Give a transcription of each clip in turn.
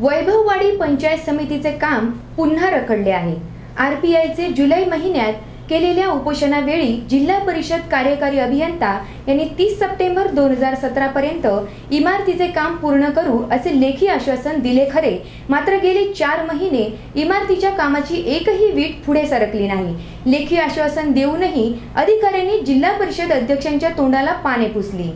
वैभववाडी पंचायत समितीचे काम पुन्हा रखडले आहे. आर पी आयचे जुलै महिन्यात केलेल्या उपोषणावेळी जिल्हा परिषद कार्यकारी अभियंता यांनी तीस सप्टेंबर दोन हजार सतरा पर्यंत इमारतीचे काम पूर्ण करू असे लेखी आश्वासन दिले खरे. मात्र गेले चार महिने इमारतीच्या कामाची एकही वीट पुढे सरकली नाही. लेखी आश्वासन देऊनही अधिकाऱ्यांनी जिल्हा परिषद अध्यक्षांच्या तोंडाला पाने पुसली.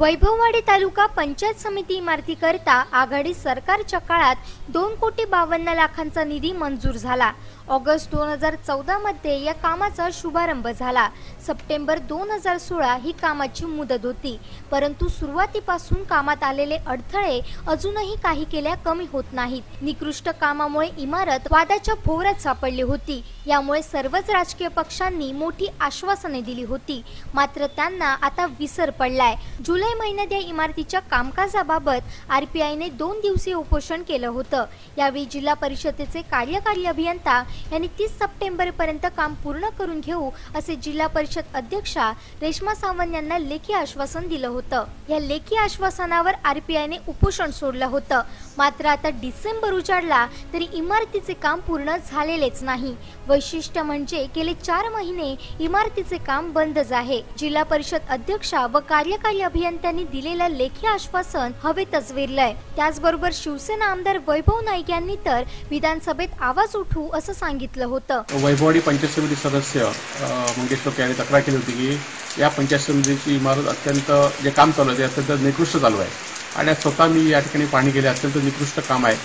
वैभववाडी तालुका पंचायत समिती इमारतीकरता आघाडी सरकारच्या काळात दोन कोटी बावन्न लाखांचा निधी मंजूर झाला. ऑगस्ट दोन हजार चौदामध्ये या कामाचा शुभारंभ झाला. सप्टेंबर दोन हजार सोळा ही कामाची मुदत होती. परंतु सुरुवातीपासून कामात आलेले अडथळे अजूनही काही केल्या कमी होत नाहीत. निकृष्ट कामामुळे इमारत वादाच्या भोवऱ्यात सापडली होती. यामुळे सर्वच राजकीय पक्षांनी मोठी आश्वासने दिली होती. मात्र त्यांना आता विसर पडलाय. जुलै महिन्यात या इमारतीच्या कामकाजाबाबत आरपीआयने दोन दिवसीय उपोषण केलं होतं. यावेळी जिल्हा परिषदेचे कार्यकारी अभियंता यांनी तीस सप्टेंबरपर्यंत काम पूर्ण करून घेऊ असे जिल्हा परिषद अध्यक्षा रेश्मा सावंत यांना लेखी आश्वासन दिलं होतं. या लेखी आश्वासनावर आरपीआयने उपोषण सोडलं होतं. मात्र आता डिसेंबर उजाडला तरी इमारतीचे काम पूर्ण झालेलेच नाही. वैशिष्ट्य म्हणजे गेले चार महिने इमारतीचे काम बंदच आहे. जिल्हा परिषद अध्यक्षा व कार्यकारी त्यांनी दिलेलं लेखी आश्वासन हवेतच विरलंय त्याचबरोबर शिवसेना आमदार वैभव नाईक यांनी तर विधानसभेत आवाज उठवू असं सांगितलं होतं. वैभववाडी पंचायत समिती सदस्य अ, मंगेश टोके यांनी तक्रार केली होती की या पंचायत समितीची इमारत अत्यंत जे काम चालू आहे ते अत्यंत निकृष्ट चालू आहे. आणि स्वतः मी या ठिकाणी पाणी गेले अत्यंत निकृष्ट काम आहे.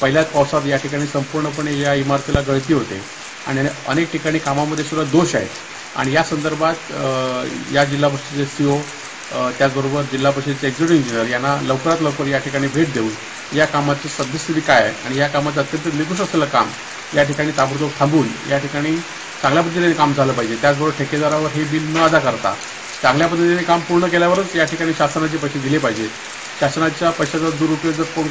पहिल्याच पावसात या ठिकाणी संपूर्णपणे या इमारतीला गळती होते. आणि अनेक ठिकाणी कामामध्ये सुद्धा दोष आहेत. आणि या संदर्भात या जिल्हा परिषदेचे सीओ त्याचबरोबर जिल्हा परिषदेचे एक्झिक्युटिव्ह इंजिनियर यांना लवकरात लवकर या ठिकाणी भेट देऊन या कामाची सद्यस्थिती काय आहे आणि या कामाचं अत्यंत निकृष्ट असलेलं काम या ठिकाणी ताबडतोब थांबून या ठिकाणी चांगल्या पद्धतीने काम झालं पाहिजे. त्याचबरोबर ठेकेदारावर हे बिल न अदा करता चांगल्या पद्धतीने काम पूर्ण केल्यावरच या ठिकाणी शासनाचे पैसे दिले पाहिजेत. शासनाच्या पैशाचा दुरुपयोग जर कोण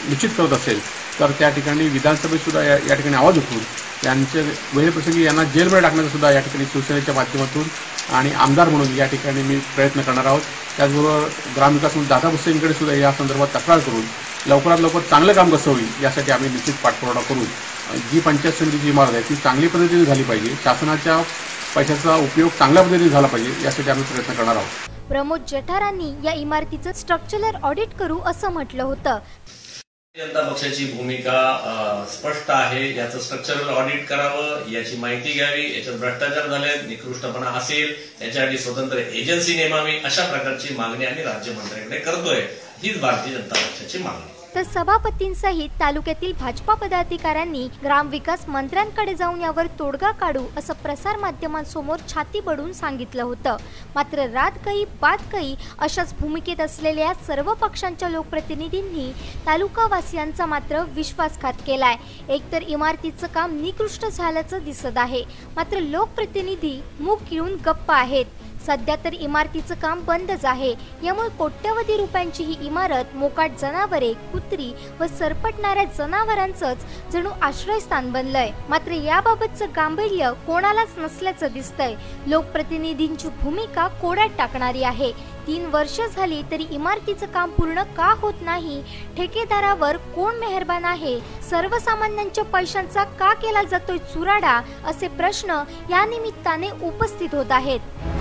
निश्चित करत असेल तर त्या ठिकाणी विधानसभेत सुद्धा या या ठिकाणी आवाज उठवून यांचे वेळप्रसंगी यांना जेलमध्ये टाकण्याचा सुद्धा या ठिकाणी शिवसेनेच्या माध्यमातून आणि आमदार म्हणून या ठिकाणी मी प्रयत्न करणार आहोत. त्याचबरोबर ग्रामविकास म्हणून दादा भुसेंकडे सुद्धा या संदर्भात तक्रार करून लवकरात लवकर चांगलं काम कसं होईल यासाठी आम्ही निश्चित पाठपुरावा करू. जी पंचायत समितीची इमारत आहे ती चांगली पद्धतीने झाली पाहिजे. शासनाच्या पैशाचा उपयोग चांगल्या पद्धतीने झाला पाहिजे यासाठी आम्ही प्रयत्न करणार आहोत. प्रमोद जठारांनी या इमारतीचं स्ट्रक्चरल ऑडिट करू असं म्हटलं होतं. जनता पक्षाची भूमिका स्पष्ट आहे. याचं स्ट्रक्चरल ऑडिट करावं याची माहिती घ्यावी. याच्यात भ्रष्टाचार झाले निकृष्टपणा असेल याच्यासाठी स्वतंत्र एजन्सी नेमावी अशा प्रकारची मागणी आम्ही राज्यमंत्र्यांकडे करतोय. हीच भारतीय जनता पक्षाची मागणी. तर सभापतींसहित तालुक्यातील भाजपा पदाधिकाऱ्यांनी ग्रामविकास मंत्र्यांकडे जाऊन यावर तोडगा काढू असं प्रसार माध्यमांसमोर छाती बडून सांगितलं होतं. मात्र रात काही बाद काही अशाच भूमिकेत असलेल्या सर्व पक्षांच्या लोकप्रतिनिधींनी तालुकावासियांचा मात्र विश्वासघात केलाय. एकतर इमारतीचं काम निकृष्ट झाल्याचं दिसत आहे. मात्र लोकप्रतिनिधी मुख किळून गप्प आहेत. सध्या तर इमारतीचं काम बंदच आहे. यामुळे कोट्यवधी रुपयांची ही इमारत मोकाट जनावरे कुत्री व सरपटणाऱ्या जनावरांचंच जणू आश्रयस्थान बनलंय. मात्र याबाबतचं गांभीर्य कोणालाच नसल्याचं दिसतंय. लोकप्रतिनिधींची भूमिका कोड्यात टाकणारी आहे. तीन वर्ष झाली तरी इमारतीचं काम पूर्ण का होत नाही? ठेकेदारावर कोण मेहरबान आहे? सर्वसामान्यांच्या पैशांचा का केला जातोय चुराडा? असे प्रश्न या निमित्ताने उपस्थित होत आहेत.